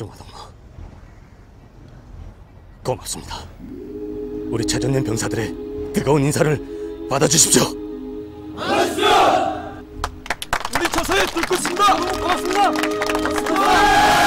정화동무 고맙습니다. 우리 최전년 병사들의 뜨거운 인사를 받아주십시오. 우리 저사에 뚫고 있습니다. 고맙습니다. 잘했었지.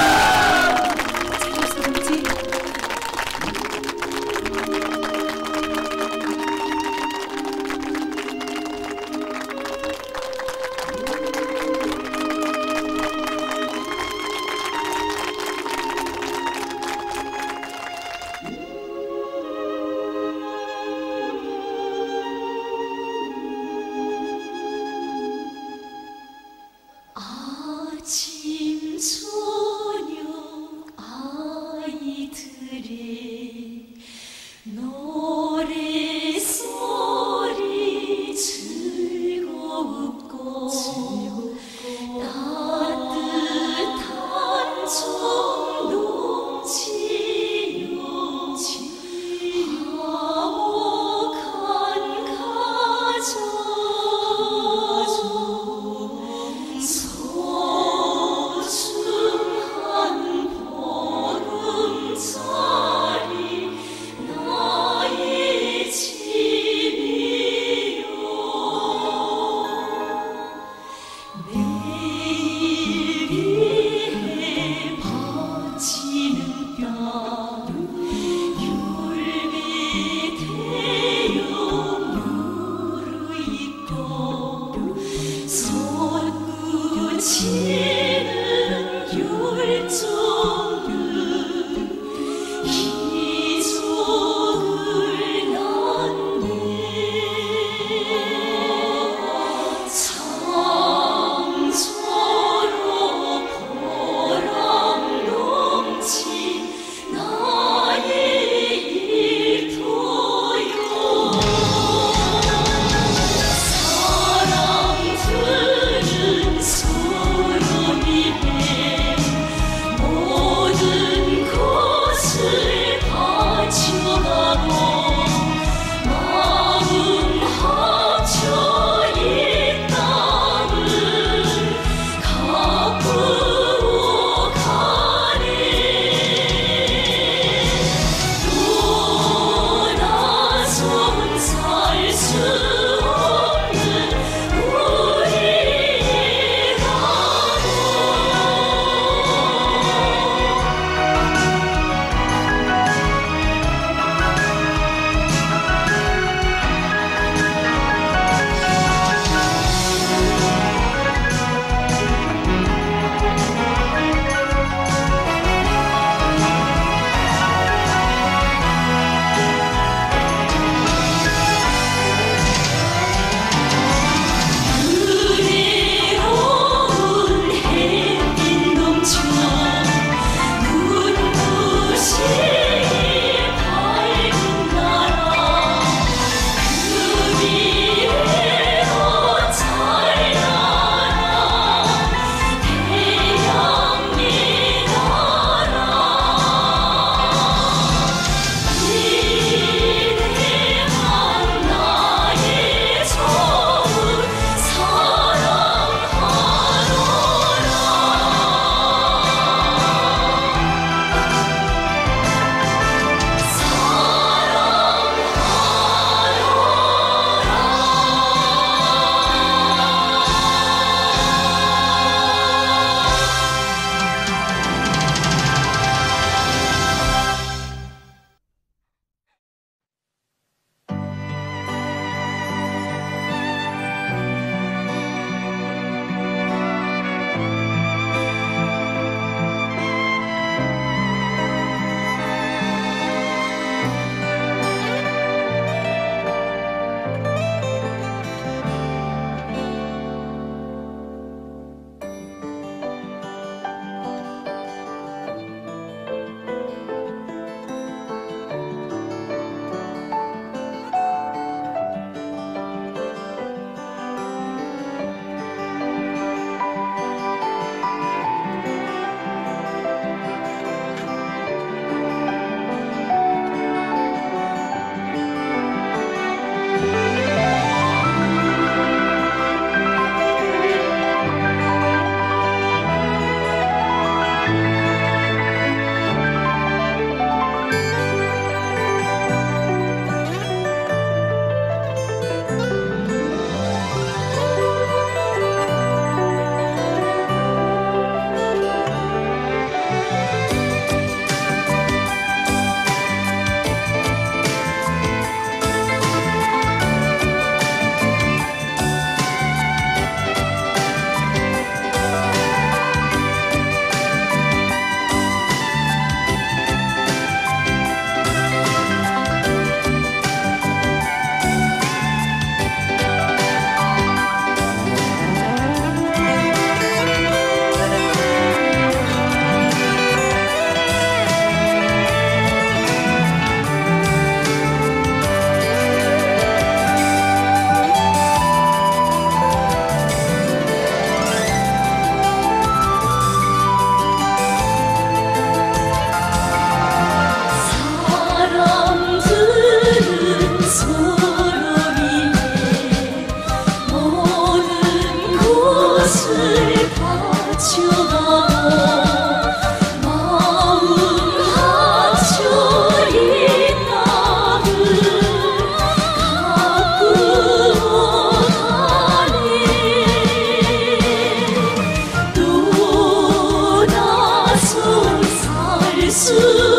Jesus.